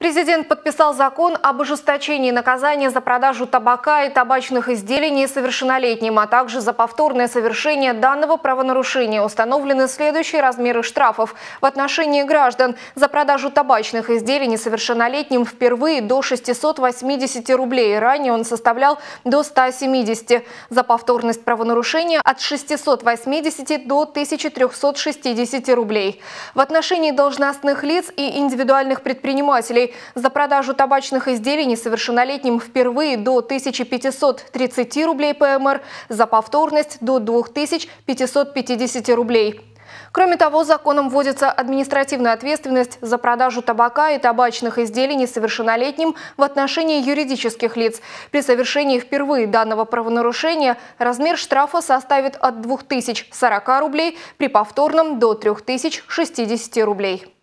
Президент подписал закон об ожесточении наказания за продажу табака и табачных изделий несовершеннолетним, а также за повторное совершение данного правонарушения. Установлены следующие размеры штрафов в отношении граждан за продажу табачных изделий несовершеннолетним впервые до 680 рублей. Ранее он составлял до 170. За повторность правонарушения от 680 до 1360 рублей. В отношении должностных лиц и индивидуальных предпринимателей за продажу табачных изделий несовершеннолетним впервые до 1530 рублей ПМР, за повторность до 2550 рублей. Кроме того, законом вводится административная ответственность за продажу табака и табачных изделий несовершеннолетним в отношении юридических лиц. При совершении впервые данного правонарушения размер штрафа составит от 2040 рублей, при повторном – до 3060 рублей.